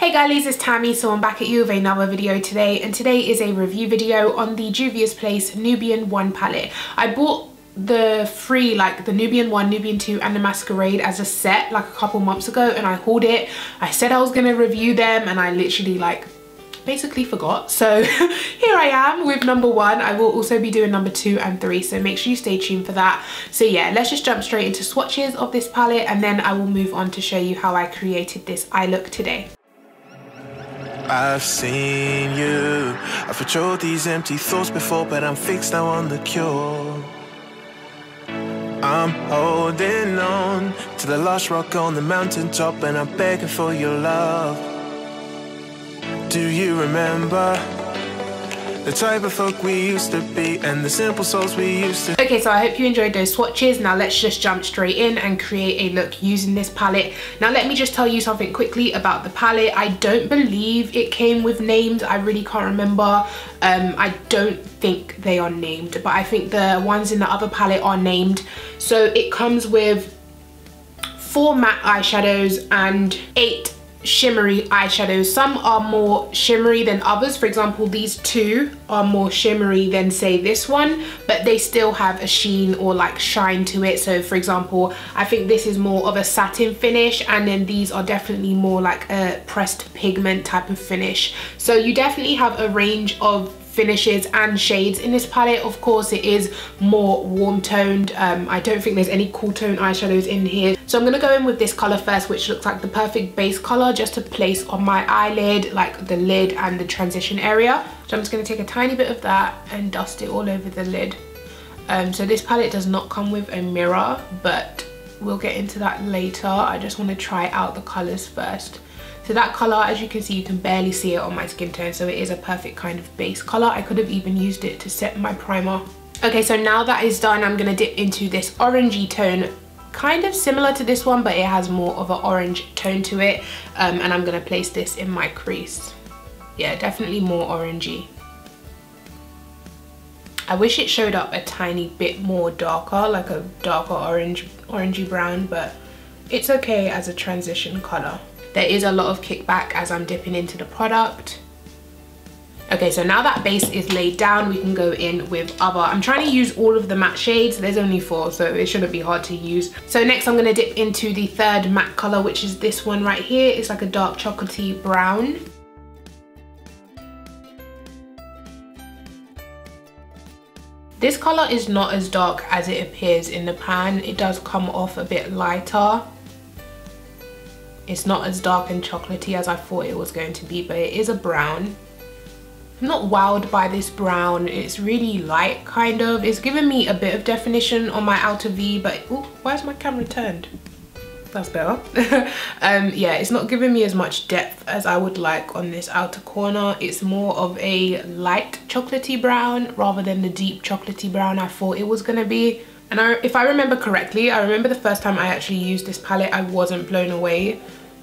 Hey guys, it's Tammi, so I'm back at you with another video today, and today is a review video on the Juvia's Place Nubian 1 palette. I bought the three, like the Nubian 1, Nubian 2 and the Masquerade as a set like a couple months ago and I hauled it. I said I was going to review them and I literally like basically forgot. So here I am with number one. I will also be doing number two and three, so make sure you stay tuned for that. So yeah, let's just jump straight into swatches of this palette and then I will move on to show you how I created this eye look today. I've seen you. I've patrolled these empty thoughts before, but I'm fixed now on the cure. I'm holding on to the last rock on the mountaintop, and I'm begging for your love. Do you remember? The type of folk we used to be and the simple souls we used to Okay, so I hope you enjoyed those swatches. Now let's just jump straight in and create a look using this palette. Now let me just tell you something quickly about the palette. I don't believe it came with names. I really can't remember. Um, I don't think they are named, but I think the ones in the other palette are named. So it comes with four matte eyeshadows and eight shimmery eyeshadows. Some are more shimmery than others. For example, these two are more shimmery than say this one, but they still have a sheen or like shine to it. So for example, I think this is more of a satin finish and then these are definitely more like a pressed pigment type of finish. So you definitely have a range of finishes and shades in this palette. Of course it is more warm toned um, I don't think there's any cool tone eyeshadows in here. So I'm gonna go in with this color first which looks like the perfect base color just to place on my eyelid like the lid and the transition area. So I'm just gonna take a tiny bit of that and dust it all over the lid. Um, so this palette does not come with a mirror but we'll get into that later. I just want to try out the colors first so that color, as you can see, you can barely see it on my skin tone. So it is a perfect kind of base color. I could have even used it to set my primer. Okay, so now that is done, I'm gonna dip into this orangey tone kind of similar to this one but it has more of an orange tone to it um, and I'm gonna place this in my crease yeah definitely more orangey I wish it showed up a tiny bit more darker like a darker orange orangey brown but it's okay as a transition color there is a lot of kickback as I'm dipping into the product. Okay, so now that base is laid down, we can go in with other. I'm trying to use all of the matte shades. There's only four, so it shouldn't be hard to use. So next I'm gonna dip into the third matte color, which is this one right here. It's like a dark chocolatey brown. This color is not as dark as it appears in the pan. It does come off a bit lighter. It's not as dark and chocolatey as I thought it was going to be, but it is a brown. I'm not wowed by this brown. It's really light, kind of. It's giving me a bit of definition on my outer V, but ooh, why is my camera turned? That's better. um, yeah, it's not giving me as much depth as I would like on this outer corner. It's more of a light chocolatey brown rather than the deep chocolatey brown I thought it was gonna be. And I, if I remember correctly, I remember the first time I actually used this palette, I wasn't blown away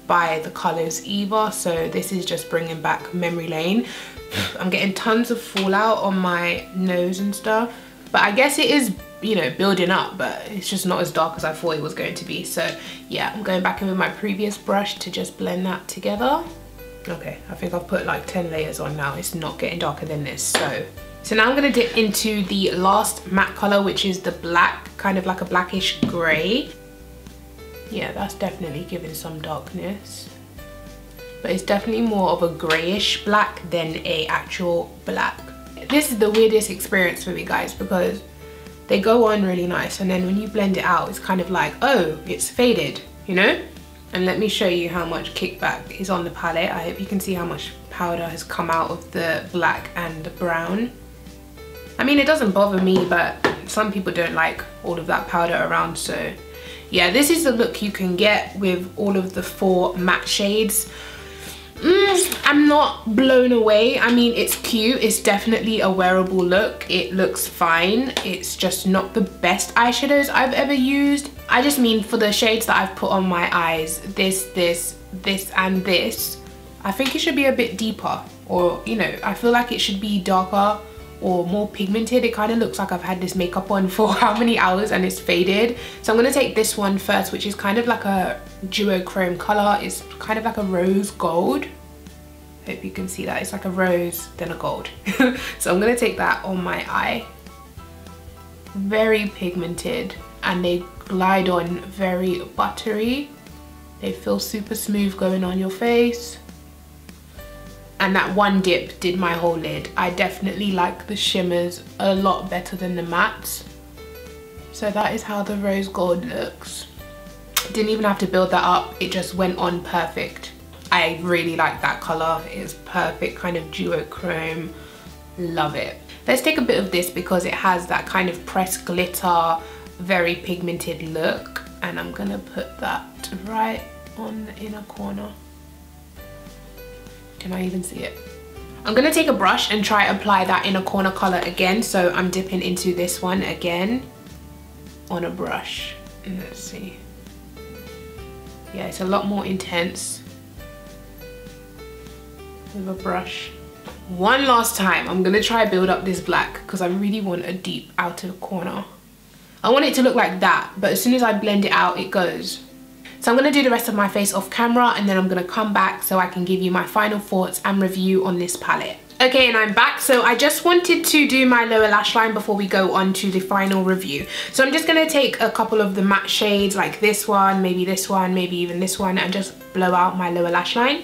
by the colors either. So this is just bringing back memory lane. I'm getting tons of fallout on my nose and stuff. But I guess it is you know building up but it's just not as dark as I thought it was going to be. So yeah I'm going back in with my previous brush to just blend that together. Okay I think I've put like 10 layers on now. It's not getting darker than this so. So now I'm going to dip into the last matte color which is the black kind of like a blackish gray yeah that's definitely giving some darkness. But it's definitely more of a grayish black than a actual black. This is the weirdest experience for me guys because they go on really nice and then when you blend it out it's kind of like oh it's faded you know? And let me show you how much kickback is on the palette. I hope you can see how much powder has come out of the black and the brown. I mean it doesn't bother me but some people don't like all of that powder around so yeah this is the look you can get with all of the four matte shades. Mm, I'm not blown away. I mean it's cute. It's definitely a wearable look. It looks fine. It's just not the best eyeshadows I've ever used. I just mean for the shades that I've put on my eyes this this this and this I think it should be a bit deeper. Or you know I feel like it should be darker or more pigmented it kind of looks like I've had this makeup on for how many hours and it's faded so I'm going to take this one first which is kind of like a duochrome color it's kind of like a rose gold Hope you can see that. It's like a rose, then a gold. so I'm gonna take that on my eye. Very pigmented and they glide on very buttery. They feel super smooth going on your face. And that one dip did my whole lid. I definitely like the shimmers a lot better than the mattes. So that is how the rose gold looks. Didn't even have to build that up. It just went on perfect. I really like that color. It's perfect kind of duochrome. Love it. Let's take a bit of this because it has that kind of pressed glitter, very pigmented look. And I'm gonna put that right on the inner corner. Can I even see it? I'm gonna take a brush and try apply that inner corner color again. So I'm dipping into this one again on a brush. Let's see. Yeah, it's a lot more intense with a brush. One last time, I'm gonna try build up this black because I really want a deep outer corner. I want it to look like that, but as soon as I blend it out, it goes. So I'm gonna do the rest of my face off camera and then I'm gonna come back so I can give you my final thoughts and review on this palette. Okay, and I'm back. So I just wanted to do my lower lash line before we go on to the final review. So I'm just gonna take a couple of the matte shades like this one, maybe this one, maybe even this one and just blow out my lower lash line.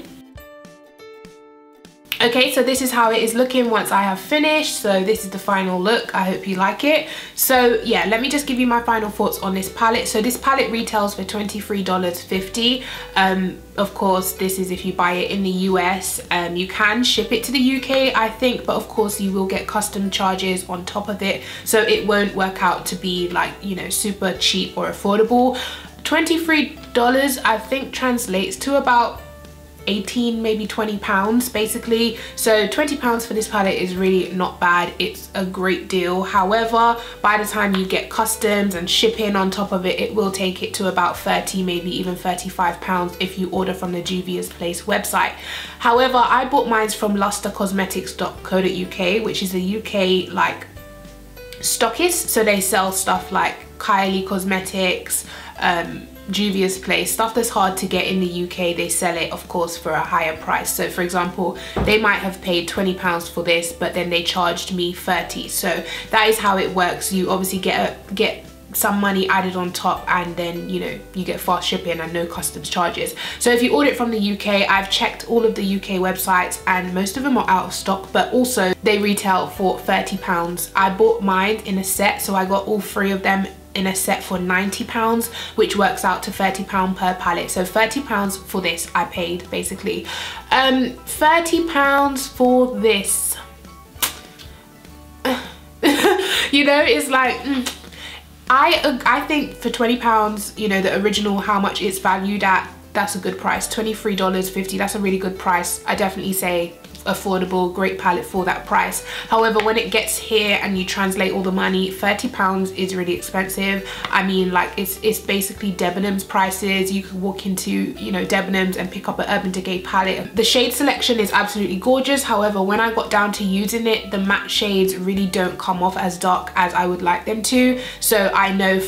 Okay, so this is how it is looking once I have finished. So this is the final look. I hope you like it. So yeah, let me just give you my final thoughts on this palette. So this palette retails for $23.50. Um, of course, this is if you buy it in the US. Um, you can ship it to the UK, I think, but of course you will get custom charges on top of it. So it won't work out to be like, you know, super cheap or affordable. $23 I think translates to about 18 maybe 20 pounds basically. So 20 pounds for this palette is really not bad. It's a great deal. However by the time you get customs and shipping on top of it it will take it to about 30 maybe even 35 pounds if you order from the Juvia's Place website. However I bought mine from lustercosmetics.co.uk which is a UK like stockist so they sell stuff like Kylie Cosmetics um, Juvia's Place, stuff that's hard to get in the UK, they sell it of course for a higher price. So for example, they might have paid 20 pounds for this, but then they charged me 30. So that is how it works. You obviously get a, get some money added on top and then you know you get fast shipping and no customs charges so if you order it from the UK I've checked all of the UK websites and most of them are out of stock but also they retail for 30 pounds I bought mine in a set so I got all three of them in a set for 90 pounds which works out to 30 pound per palette so 30 pounds for this I paid basically. Um 30 pounds for this. You know it's like mm, I I think for 20 pounds you know the original how much it's valued at that's a good price. $23.50 that's a really good price I definitely say affordable, great palette for that price. However, when it gets here and you translate all the money, 30 pounds is really expensive. I mean, like it's, it's basically Debenhams prices. You can walk into, you know, Debenhams and pick up an Urban Decay palette. The shade selection is absolutely gorgeous. However, when I got down to using it, the matte shades really don't come off as dark as I would like them to. So I know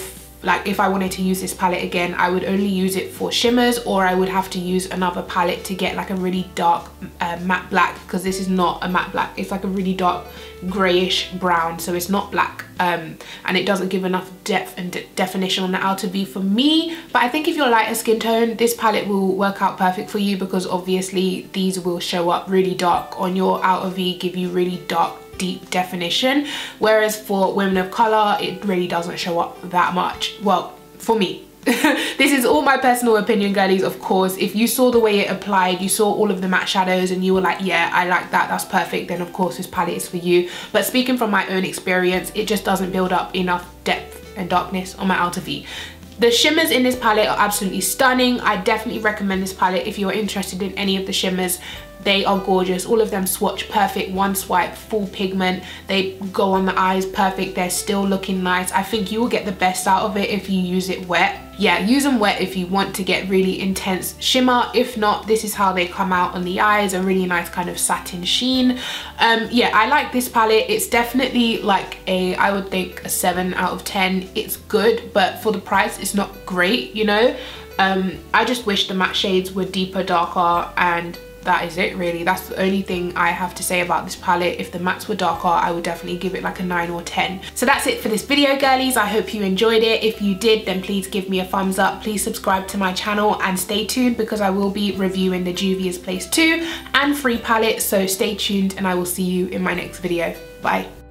like if I wanted to use this palette again I would only use it for shimmers or I would have to use another palette to get like a really dark uh, matte black because this is not a matte black. It's like a really dark grayish brown so it's not black. Um, and it doesn't give enough depth and de definition on the outer V for me. But I think if you're lighter skin tone this palette will work out perfect for you because obviously these will show up really dark on your outer V give you really dark deep definition. Whereas for women of color it really doesn't show up that much. Well for me. This is all my personal opinion girlies of course. If you saw the way it applied you saw all of the matte shadows and you were like yeah I like that. That's perfect then of course this palette is for you. But speaking from my own experience it just doesn't build up enough depth and darkness on my outer V the shimmers in this palette are absolutely stunning. I definitely recommend this palette if you're interested in any of the shimmers. They are gorgeous. All of them swatch perfect, one swipe, full pigment. They go on the eyes perfect. They're still looking nice. I think you will get the best out of it if you use it wet. Yeah, use them wet if you want to get really intense shimmer. If not, this is how they come out on the eyes, a really nice kind of satin sheen. Um, yeah, I like this palette. It's definitely like a, I would think a seven out of 10. It's good, but for the price, it's not great, you know? Um, I just wish the matte shades were deeper, darker, and that is it really. That's the only thing I have to say about this palette. If the mattes were darker I would definitely give it like a 9 or 10 so that's it for this video girlies. I hope you enjoyed it. If you did then please give me a thumbs up. Please subscribe to my channel and stay tuned because I will be reviewing the Juvia's Place 2 and free palette. So stay tuned and I will see you in my next video. Bye